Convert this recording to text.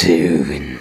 soon.